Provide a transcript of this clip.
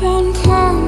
found calm